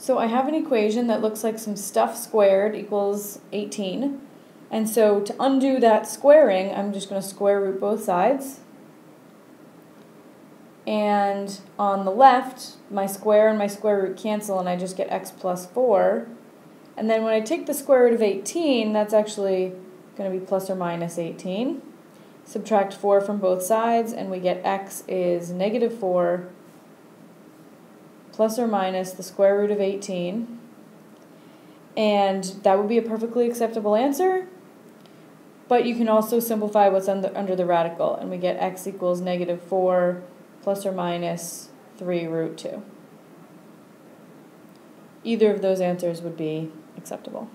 So I have an equation that looks like some stuff squared equals 18. And so to undo that squaring, I'm just going to square root both sides. And on the left, my square and my square root cancel and I just get x plus 4. And then when I take the square root of 18, that's actually going to be plus or minus 18. Subtract 4 from both sides and we get x is negative 4 plus or minus the square root of 18. And that would be a perfectly acceptable answer. But you can also simplify what's under, under the radical, and we get x equals negative 4 plus or minus 3 root 2. Either of those answers would be acceptable.